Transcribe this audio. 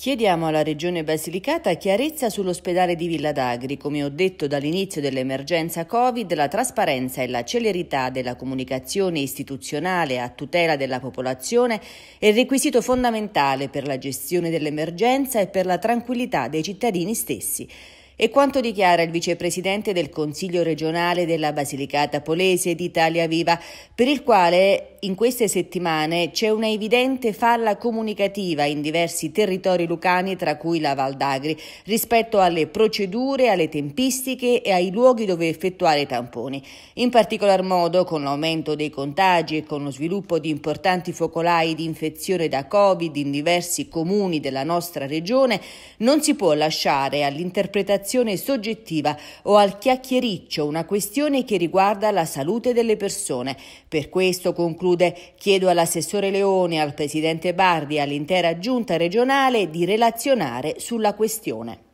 Chiediamo alla Regione Basilicata chiarezza sull'ospedale di Villa d'Agri. Come ho detto dall'inizio dell'emergenza Covid, la trasparenza e la celerità della comunicazione istituzionale a tutela della popolazione è il requisito fondamentale per la gestione dell'emergenza e per la tranquillità dei cittadini stessi. E quanto dichiara il vicepresidente del Consiglio regionale della Basilicata Polese d'Italia Viva, per il quale in queste settimane c'è una evidente falla comunicativa in diversi territori lucani, tra cui la Val d'Agri, rispetto alle procedure, alle tempistiche e ai luoghi dove effettuare i tamponi. In particolar modo, con l'aumento dei contagi e con lo sviluppo di importanti focolai di infezione da Covid in diversi comuni della nostra regione, non si può lasciare all'interpretazione interpretazione soggettiva o al chiacchiericcio una questione che riguarda la salute delle persone. Per questo, conclude, chiedo all'assessore Leone, al presidente Bardi e all'intera giunta regionale di relazionare sulla questione.